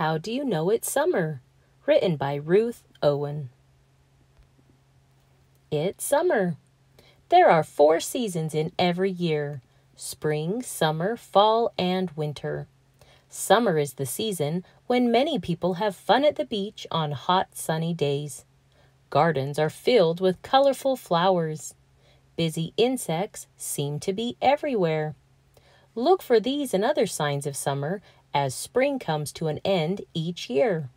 How Do You Know It's Summer? Written by Ruth Owen. It's summer. There are four seasons in every year spring, summer, fall, and winter. Summer is the season when many people have fun at the beach on hot, sunny days. Gardens are filled with colorful flowers. Busy insects seem to be everywhere. Look for these and other signs of summer as spring comes to an end each year.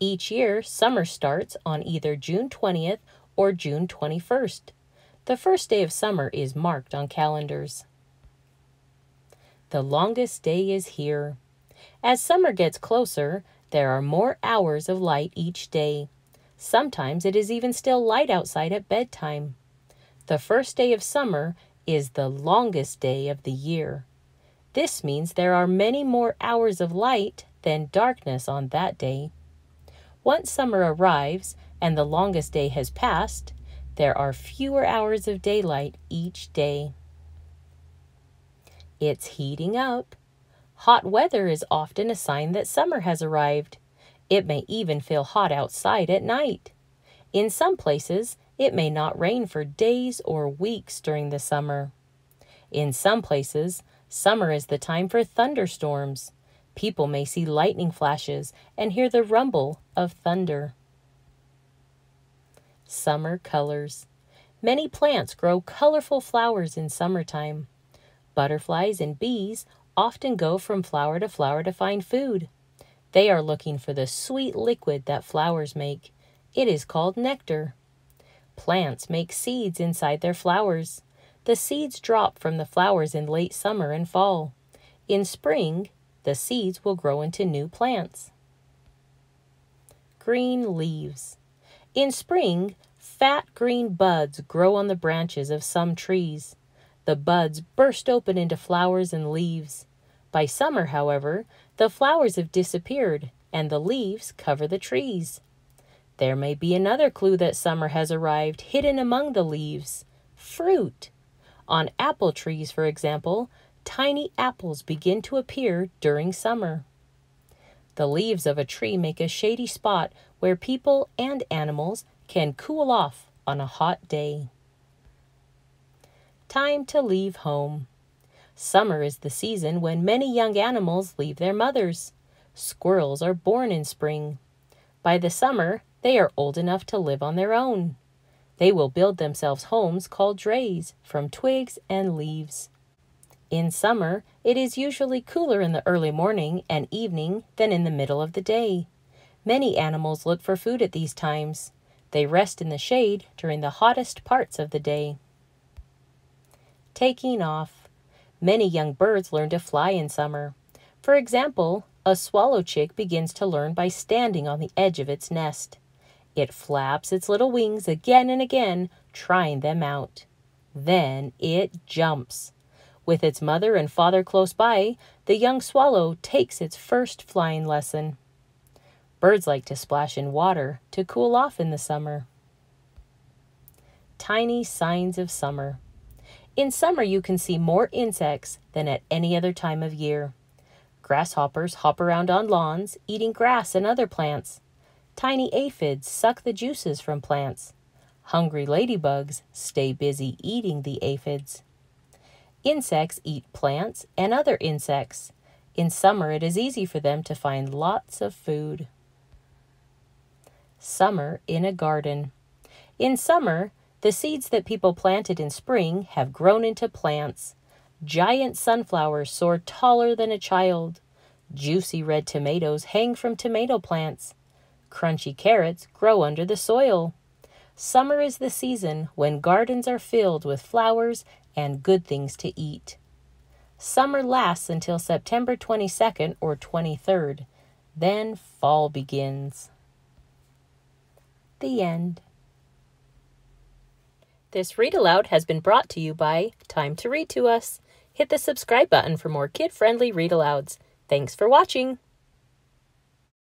Each year, summer starts on either June 20th or June 21st. The first day of summer is marked on calendars. The longest day is here. As summer gets closer, there are more hours of light each day. Sometimes it is even still light outside at bedtime. The first day of summer is the longest day of the year. This means there are many more hours of light than darkness on that day. Once summer arrives and the longest day has passed, there are fewer hours of daylight each day. It's heating up. Hot weather is often a sign that summer has arrived. It may even feel hot outside at night. In some places, it may not rain for days or weeks during the summer. In some places, Summer is the time for thunderstorms. People may see lightning flashes and hear the rumble of thunder. Summer colors. Many plants grow colorful flowers in summertime. Butterflies and bees often go from flower to flower to find food. They are looking for the sweet liquid that flowers make. It is called nectar. Plants make seeds inside their flowers. The seeds drop from the flowers in late summer and fall. In spring, the seeds will grow into new plants. Green leaves. In spring, fat green buds grow on the branches of some trees. The buds burst open into flowers and leaves. By summer, however, the flowers have disappeared and the leaves cover the trees. There may be another clue that summer has arrived hidden among the leaves fruit. On apple trees, for example, tiny apples begin to appear during summer. The leaves of a tree make a shady spot where people and animals can cool off on a hot day. Time to leave home. Summer is the season when many young animals leave their mothers. Squirrels are born in spring. By the summer, they are old enough to live on their own. They will build themselves homes called drays from twigs and leaves. In summer, it is usually cooler in the early morning and evening than in the middle of the day. Many animals look for food at these times. They rest in the shade during the hottest parts of the day. Taking off. Many young birds learn to fly in summer. For example, a swallow chick begins to learn by standing on the edge of its nest. It flaps its little wings again and again, trying them out. Then it jumps. With its mother and father close by, the young swallow takes its first flying lesson. Birds like to splash in water to cool off in the summer. Tiny signs of summer. In summer, you can see more insects than at any other time of year. Grasshoppers hop around on lawns, eating grass and other plants. Tiny aphids suck the juices from plants. Hungry ladybugs stay busy eating the aphids. Insects eat plants and other insects. In summer, it is easy for them to find lots of food. Summer in a garden. In summer, the seeds that people planted in spring have grown into plants. Giant sunflowers soar taller than a child. Juicy red tomatoes hang from tomato plants. Crunchy carrots grow under the soil. Summer is the season when gardens are filled with flowers and good things to eat. Summer lasts until September 22nd or 23rd. Then fall begins. The end. This read aloud has been brought to you by Time to Read to Us. Hit the subscribe button for more kid friendly read alouds. Thanks for watching.